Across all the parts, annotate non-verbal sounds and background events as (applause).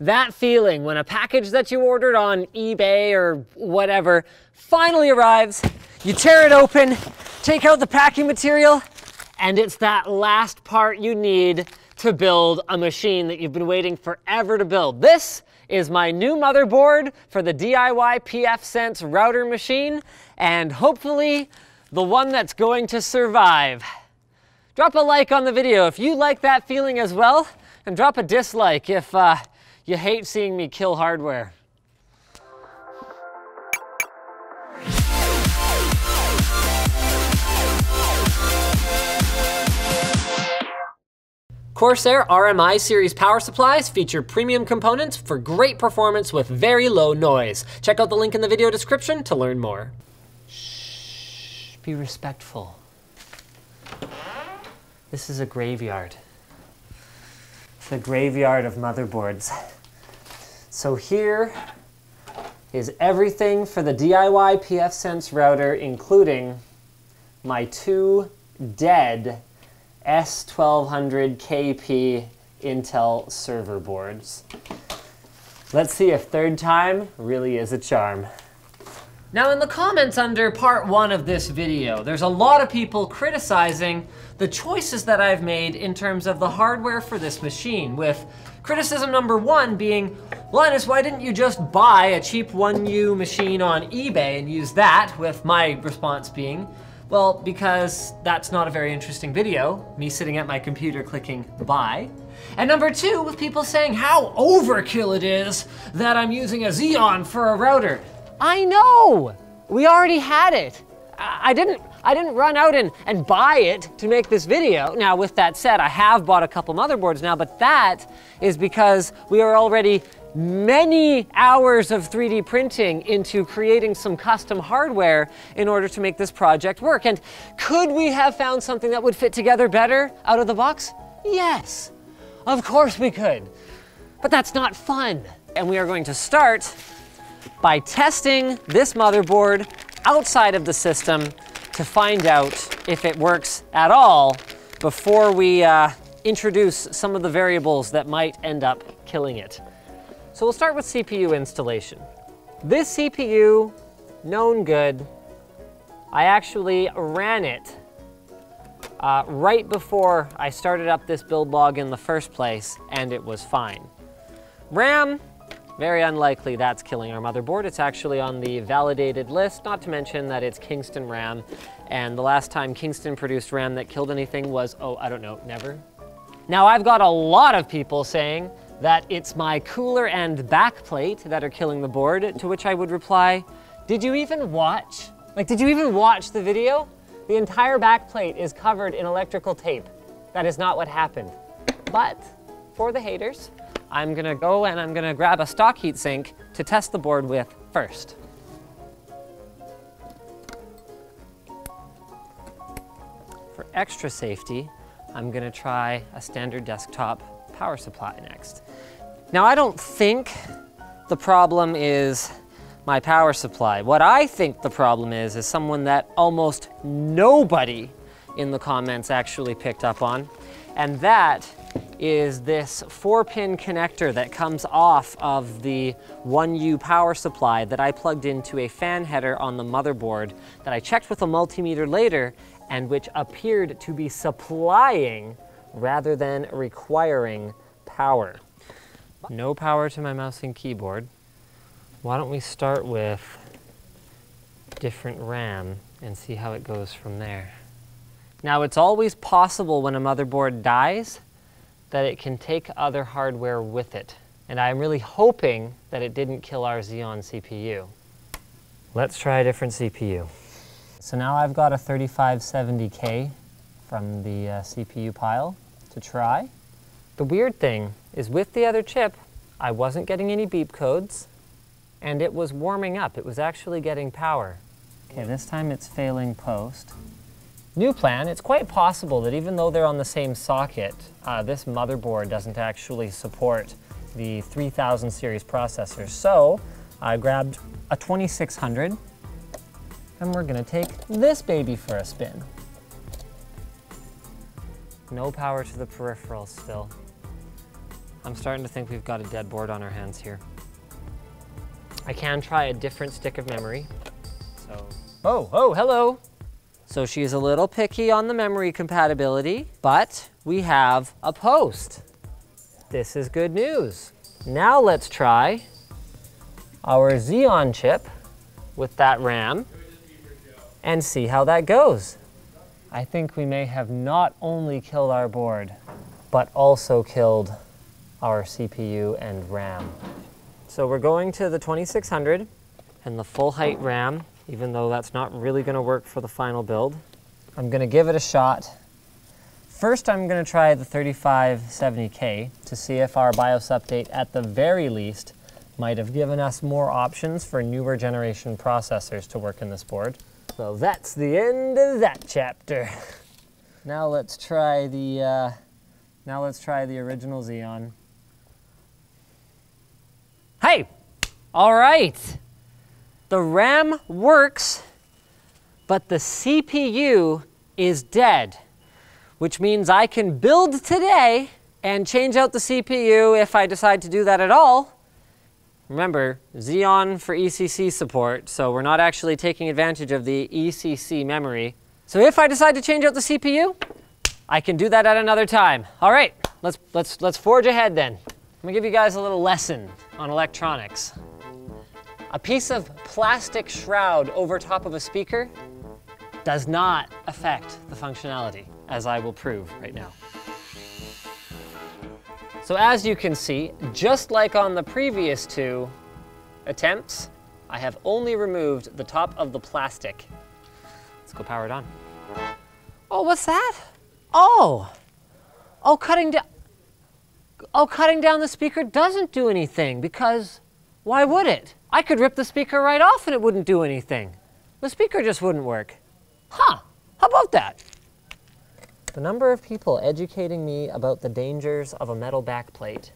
That feeling when a package that you ordered on eBay or whatever finally arrives, you tear it open, take out the packing material, and it's that last part you need to build a machine that you've been waiting forever to build. This is my new motherboard for the DIY pfSense router machine, and hopefully the one that's going to survive. Drop a like on the video if you like that feeling as well, and drop a dislike if uh, you hate seeing me kill hardware. Corsair RMI series power supplies feature premium components for great performance with very low noise. Check out the link in the video description to learn more. Shh, be respectful. This is a graveyard. A graveyard of motherboards. So here is everything for the DIY pfSense router, including my two dead S1200 KP Intel server boards. Let's see if third time really is a charm. Now in the comments under part one of this video, there's a lot of people criticizing the choices that I've made in terms of the hardware for this machine, with criticism number one being, Linus, why didn't you just buy a cheap 1U machine on eBay and use that, with my response being, well, because that's not a very interesting video, me sitting at my computer clicking buy. And number two, with people saying how overkill it is that I'm using a Xeon for a router. I know, we already had it. I didn't, I didn't run out and, and buy it to make this video. Now, with that said, I have bought a couple motherboards now, but that is because we are already many hours of 3D printing into creating some custom hardware in order to make this project work. And could we have found something that would fit together better out of the box? Yes, of course we could. But that's not fun. And we are going to start by testing this motherboard outside of the system to find out if it works at all before we uh, introduce some of the variables that might end up killing it. So we'll start with CPU installation. This CPU, known good, I actually ran it uh, right before I started up this build log in the first place, and it was fine. RAM, very unlikely that's killing our motherboard. It's actually on the validated list, not to mention that it's Kingston RAM, and the last time Kingston produced RAM that killed anything was, oh, I don't know, never? Now I've got a lot of people saying that it's my cooler and backplate that are killing the board, to which I would reply, did you even watch? Like, did you even watch the video? The entire backplate is covered in electrical tape. That is not what happened. But for the haters, I'm gonna go and I'm gonna grab a stock heatsink to test the board with first. For extra safety, I'm gonna try a standard desktop power supply next. Now I don't think the problem is my power supply. What I think the problem is, is someone that almost nobody in the comments actually picked up on, and that is this four pin connector that comes off of the 1U power supply that I plugged into a fan header on the motherboard that I checked with a multimeter later and which appeared to be supplying rather than requiring power. No power to my mouse and keyboard. Why don't we start with different RAM and see how it goes from there. Now it's always possible when a motherboard dies that it can take other hardware with it. And I'm really hoping that it didn't kill our Xeon CPU. Let's try a different CPU. So now I've got a 3570K from the uh, CPU pile to try. The weird thing is with the other chip, I wasn't getting any beep codes, and it was warming up. It was actually getting power. Okay, this time it's failing post. New plan, it's quite possible that even though they're on the same socket, uh, this motherboard doesn't actually support the 3000 series processor. So I grabbed a 2600 and we're gonna take this baby for a spin. No power to the peripherals still. I'm starting to think we've got a dead board on our hands here. I can try a different stick of memory. So, oh, oh, hello. So she's a little picky on the memory compatibility, but we have a post. This is good news. Now let's try our Xeon chip with that RAM and see how that goes. I think we may have not only killed our board, but also killed our CPU and RAM. So we're going to the 2600 and the full height RAM, even though that's not really gonna work for the final build. I'm gonna give it a shot. First, I'm gonna try the 3570K to see if our BIOS update at the very least might have given us more options for newer generation processors to work in this board. So that's the end of that chapter. (laughs) Now let's try the, uh, now let's try the original Xeon. Hey, all right. The RAM works, but the CPU is dead, which means I can build today and change out the CPU if I decide to do that at all Remember, Xeon for ECC support, so we're not actually taking advantage of the ECC memory. So if I decide to change out the CPU, I can do that at another time. All right, let's, let's, let's forge ahead then. I'm gonna give you guys a little lesson on electronics. A piece of plastic shroud over top of a speaker does not affect the functionality, as I will prove right now. So as you can see, just like on the previous two attempts, I have only removed the top of the plastic. Let's go power it on. Oh, what's that? Oh, oh, cutting down, oh, cutting down the speaker doesn't do anything because why would it? I could rip the speaker right off and it wouldn't do anything. The speaker just wouldn't work. Huh, how about that? the number of people educating me about the dangers of a metal backplate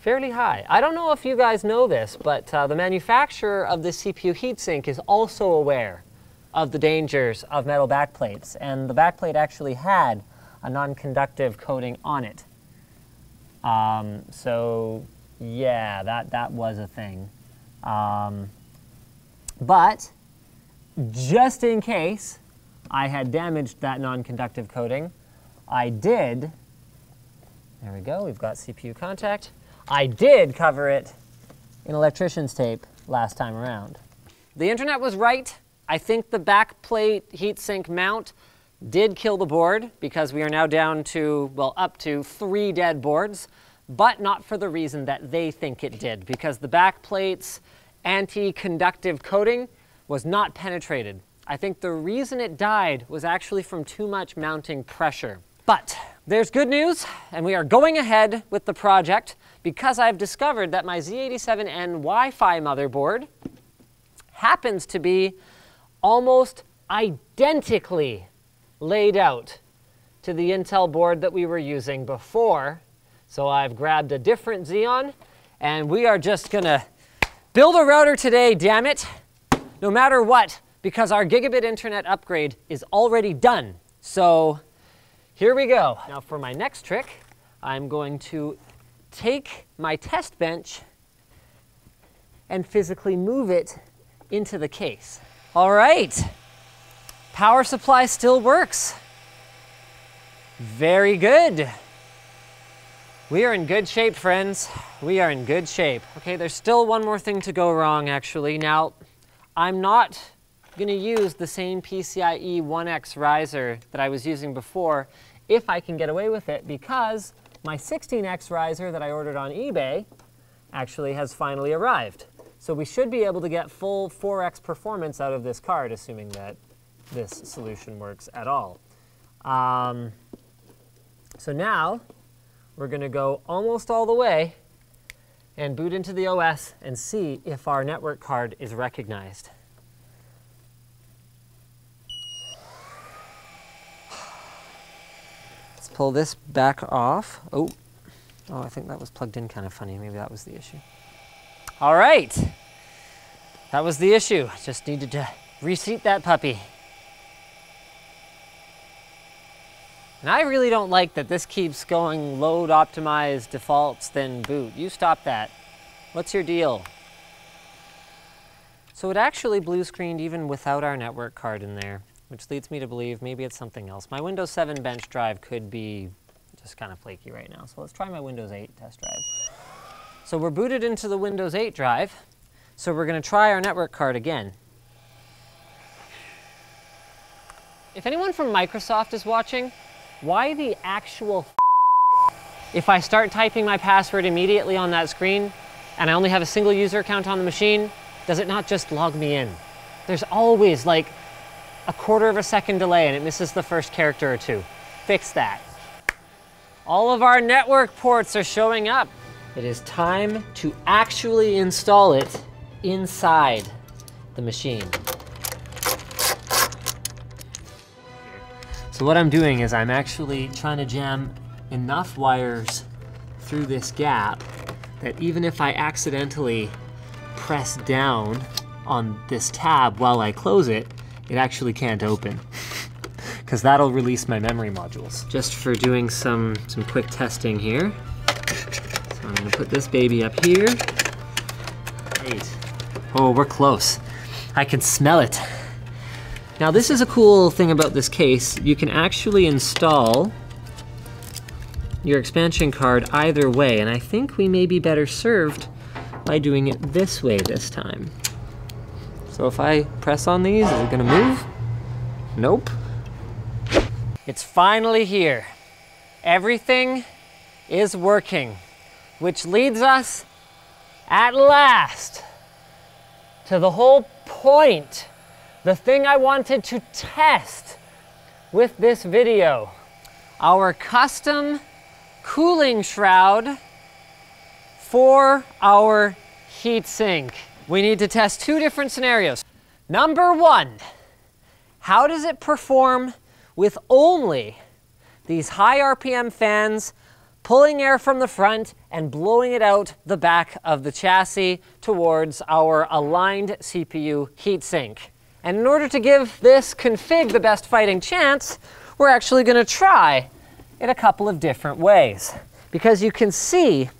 fairly high. I don't know if you guys know this, but uh, the manufacturer of the CPU heatsink is also aware of the dangers of metal backplates, and the backplate actually had a non-conductive coating on it. Um, so yeah, that, that was a thing. Um, but just in case, I had damaged that non-conductive coating. I did, there we go, we've got CPU contact. I did cover it in electrician's tape last time around. The internet was right. I think the backplate heatsink mount did kill the board because we are now down to, well, up to three dead boards, but not for the reason that they think it did because the backplate's anti-conductive coating was not penetrated. I think the reason it died was actually from too much mounting pressure. But there's good news, and we are going ahead with the project because I've discovered that my Z87N Wi-Fi motherboard happens to be almost identically laid out to the Intel board that we were using before. So I've grabbed a different Xeon, and we are just gonna build a router today, damn it. No matter what, because our gigabit internet upgrade is already done. So here we go. Now for my next trick, I'm going to take my test bench and physically move it into the case. All right, power supply still works. Very good. We are in good shape, friends. We are in good shape. Okay, there's still one more thing to go wrong, actually. Now, I'm not going to use the same PCIe 1X riser that I was using before if I can get away with it because my 16X riser that I ordered on eBay actually has finally arrived. So we should be able to get full 4X performance out of this card, assuming that this solution works at all. Um, so now we're going to go almost all the way and boot into the OS and see if our network card is recognized. Let's pull this back off. Oh, oh, I think that was plugged in kind of funny. Maybe that was the issue. All right. That was the issue. Just needed to reseat that puppy. And I really don't like that this keeps going load optimized defaults then boot. You stop that. What's your deal? So it actually blue screened even without our network card in there, which leads me to believe maybe it's something else. My Windows 7 bench drive could be just kind of flaky right now. So let's try my Windows 8 test drive. So we're booted into the Windows 8 drive. So we're going to try our network card again. If anyone from Microsoft is watching, why the actual if I start typing my password immediately on that screen and I only have a single user account on the machine, does it not just log me in? There's always like a quarter of a second delay and it misses the first character or two. Fix that. All of our network ports are showing up. It is time to actually install it inside the machine. So what I'm doing is I'm actually trying to jam enough wires through this gap that even if I accidentally press down on this tab while I close it, it actually can't open. (laughs) Because that'll release my memory modules. Just for doing some, some quick testing here. So I'm gonna put this baby up here. Great. Oh, we're close. I can smell it. Now this is a cool thing about this case. You can actually install your expansion card either way, and I think we may be better served by doing it this way this time. So if I press on these, is it gonna move? Nope. It's finally here. Everything is working, which leads us at last to the whole point the thing I wanted to test with this video, our custom cooling shroud for our heatsink. We need to test two different scenarios. Number one, how does it perform with only these high RPM fans pulling air from the front and blowing it out the back of the chassis towards our aligned CPU heatsink? And in order to give this config the best fighting chance, we're actually going to try it a couple of different ways. Because you can see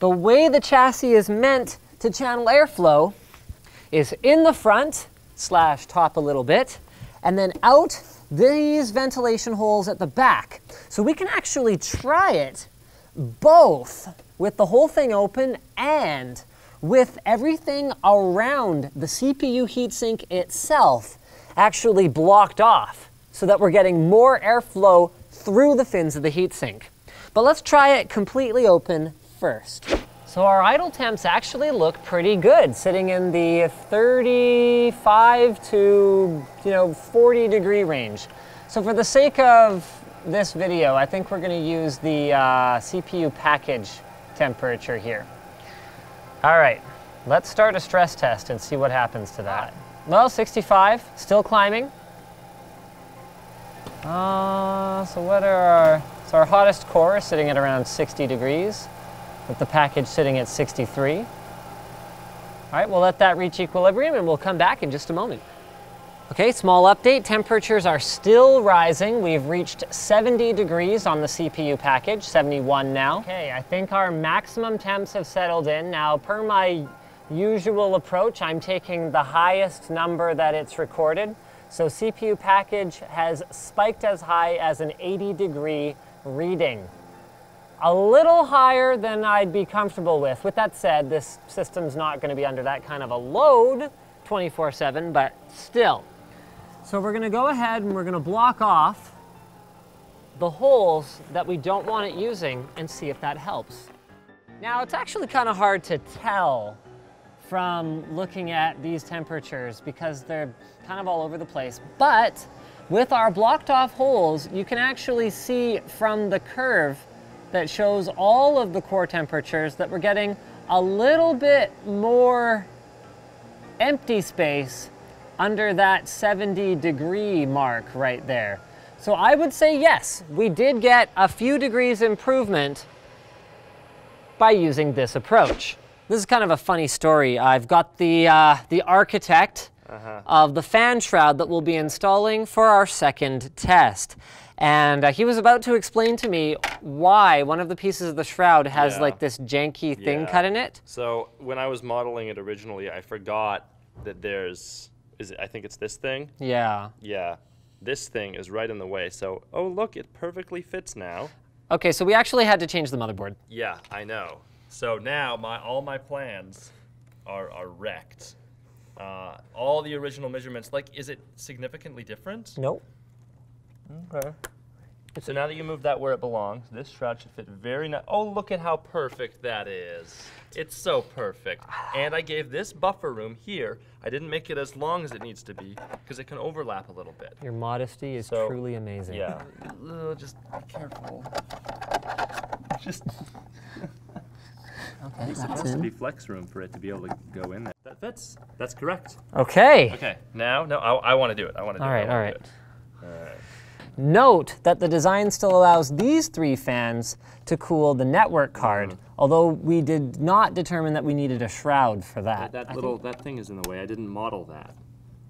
the way the chassis is meant to channel airflow is in the front, slash top a little bit, and then out these ventilation holes at the back. So we can actually try it both with the whole thing open and with everything around the CPU heatsink itself actually blocked off so that we're getting more airflow through the fins of the heatsink. But let's try it completely open first. So our idle temps actually look pretty good, sitting in the 35 to you know 40 degree range. So for the sake of this video, I think we're going to use the uh, CPU package temperature here. All right, let's start a stress test and see what happens to that. Well, 65, still climbing. Uh, so what are our, so our hottest core is sitting at around 60 degrees, with the package sitting at 63. All right, we'll let that reach equilibrium and we'll come back in just a moment. Okay, small update. Temperatures are still rising. We've reached 70 degrees on the CPU package, 71 now. Okay, I think our maximum temps have settled in. Now, per my usual approach, I'm taking the highest number that it's recorded. So CPU package has spiked as high as an 80 degree reading. A little higher than I'd be comfortable with. With that said, this system's not gonna be under that kind of a load 24-7, but still, so we're gonna go ahead and we're gonna block off the holes that we don't want it using and see if that helps. Now it's actually kind of hard to tell from looking at these temperatures because they're kind of all over the place. But with our blocked off holes, you can actually see from the curve that shows all of the core temperatures that we're getting a little bit more empty space under that 70 degree mark right there. So I would say yes, we did get a few degrees improvement by using this approach. This is kind of a funny story. I've got the, uh, the architect uh -huh. of the fan shroud that we'll be installing for our second test. And uh, he was about to explain to me why one of the pieces of the shroud has Yeah. like this janky thing Yeah. cut in it. So when I was modeling it originally, I forgot that there's is it, I think it's this thing. Yeah. Yeah, this thing is right in the way. So oh look, it perfectly fits now. Okay, so we actually had to change the motherboard. Yeah, I know. So now my all my plans are are wrecked. Uh, all the original measurements, like, is it significantly different? Nope. Okay. So now that you moved that where it belongs, this shroud should fit very nice. Oh, look at how perfect that is. It's so perfect. And I gave this buffer room here, I didn't make it as long as it needs to be because it can overlap a little bit. Your modesty is So, truly amazing. Yeah. Uh, just be careful. (laughs) Just. Okay, It's supposed to be flex room for it to be able to go in there. That fits. That's correct. Okay. Okay. Now, no, I, I want to do it. I want to do All it. right, I all do it. Note that the design still allows these three fans to cool the network card, although we did not determine that we needed a shroud for that. That I little that thing is in the way. I didn't model that,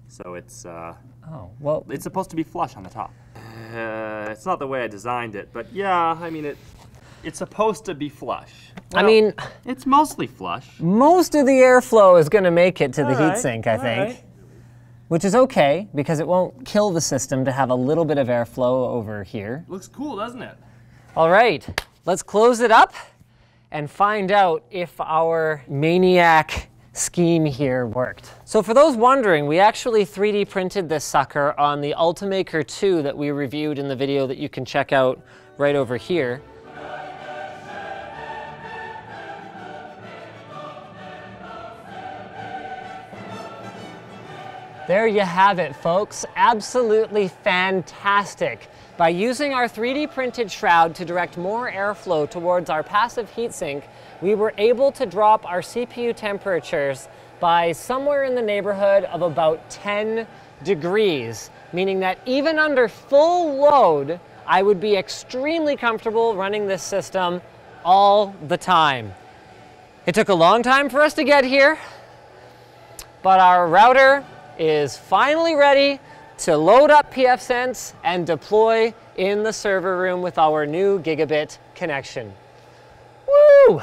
so it's uh, oh, well, it's supposed to be flush on the top. Uh, it's not the way I designed it, but yeah, I mean it. It's supposed to be flush. I mean, it's mostly flush. most of the airflow is going to make it to the All right, heatsink, I all think. right. Which is okay because it won't kill the system to have a little bit of airflow over here. Looks cool, doesn't it? All right, let's close it up and find out if our maniac scheme here worked. So for those wondering, we actually 3D printed this sucker on the Ultimaker 2 that we reviewed in the video that you can check out right over here. There you have it, folks. Absolutely fantastic. By using our 3D printed shroud to direct more airflow towards our passive heatsink, we were able to drop our CPU temperatures by somewhere in the neighborhood of about 10 degrees, meaning that even under full load, I would be extremely comfortable running this system all the time. It took a long time for us to get here, but our router is finally ready to load up pfSense and deploy in the server room with our new gigabit connection. Woo!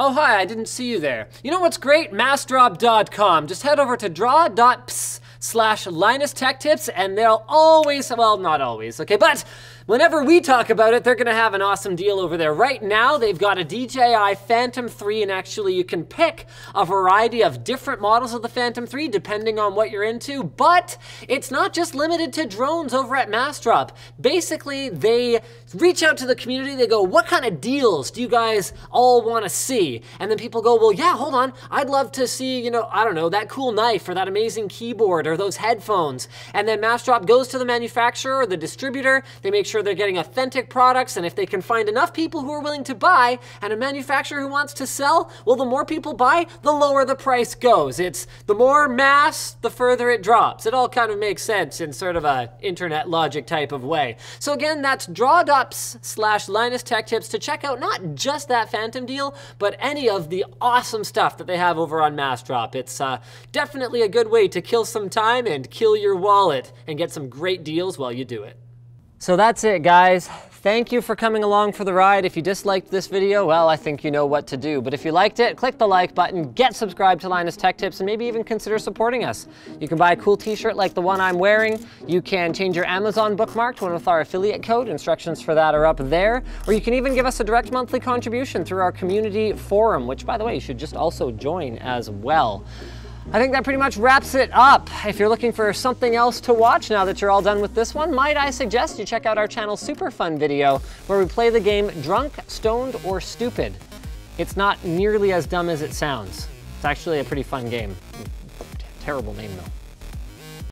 Oh, hi, I didn't see you there. You know what's great? Massdrop.com. Just head over to dro.ps slash Linus Tech Tips and they'll always, well, not always, okay, but whenever we talk about it, they're gonna have an awesome deal over there. Right now, they've got a DJI Phantom 3 and actually you can pick a variety of different models of the Phantom 3 depending on what you're into, but it's not just limited to drones over at Massdrop. Basically, they reach out to the community, they go, what kind of deals do you guys all wanna see? And then people go, well, yeah, hold on, I'd love to see, you know, I don't know, that cool knife or that amazing keyboard or those headphones. And then Massdrop goes to the manufacturer or the distributor, they make sure they're getting authentic products, and if they can find enough people who are willing to buy and a manufacturer who wants to sell, well, the more people buy, the lower the price goes. It's the more mass, the further it drops. It all kind of makes sense in sort of a internet logic type of way. So again, that's dro.ps slash Linus Tech Tips to check out not just that Phantom deal, but any of the awesome stuff that they have over on Massdrop. It's uh, definitely a good way to kill some time and kill your wallet and get some great deals while you do it. So that's it, guys. Thank you for coming along for the ride. If you disliked this video, well, I think you know what to do. But if you liked it, click the like button, get subscribed to Linus Tech Tips, and maybe even consider supporting us. You can buy a cool t-shirt like the one I'm wearing. You can change your Amazon bookmark to one with our affiliate code. Instructions for that are up there. Or you can even give us a direct monthly contribution through our community forum, which, by the way, you should just also join as well. I think that pretty much wraps it up. If you're looking for something else to watch now that you're all done with this one, might I suggest you check out our channel Super Fun video where we play the game Drunk, Stoned, or Stupid. It's not nearly as dumb as it sounds. It's actually a pretty fun game. Terrible name though.